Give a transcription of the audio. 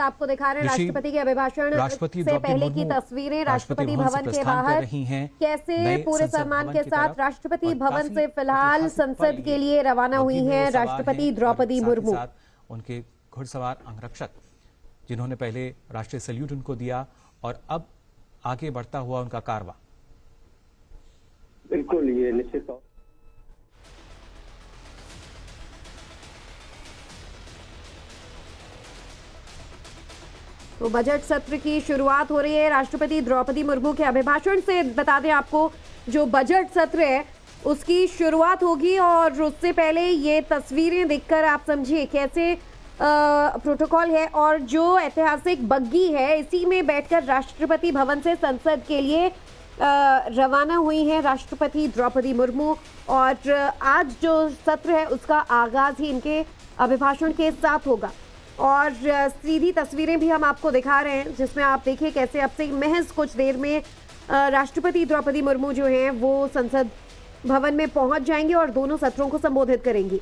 वक्त आपको दिखा रहे हैं। राष्ट्रपति के अभिभाषण राष्ट्रपति से पहले की तस्वीरें राष्ट्रपति भवन के बाहर। कैसे पूरे सम्मान के साथ राष्ट्रपति भवन से फ़िलहाल संसद के लिए रवाना हुई हैं राष्ट्रपति द्रौपदी मुर्मू। उनके घुड़सवार अंगरक्षक जिन्होंने पहले राष्ट्रीय सल्यूट उनको दिया और अब आगे बढ़ता हुआ उनका कारवा। बिल्कुल ये निश्चित तौर तो बजट सत्र की शुरुआत हो रही है। राष्ट्रपति द्रौपदी मुर्मू के अभिभाषण से बता दें आपको, जो बजट सत्र है, उसकी शुरुआत होगी और उससे पहले ये तस्वीरें देखकर आप समझिए कैसे प्रोटोकॉल है और जो ऐतिहासिक बग्गी है, इसी में बैठकर राष्ट्रपति भवन से संसद के लिए रवाना हुई हैं राष्ट्रपति द्रौपदी मुर्मू। और आज जो सत्र है, उसका आगाज़ ही इनके अभिभाषण के साथ होगा। और सीधी तस्वीरें भी हम आपको दिखा रहे हैं, जिसमें आप देखिए कैसे अब से महज कुछ देर में राष्ट्रपति द्रौपदी मुर्मू जो हैं, वो संसद भवन में पहुँच जाएँगे और दोनों सत्रों को संबोधित करेंगी।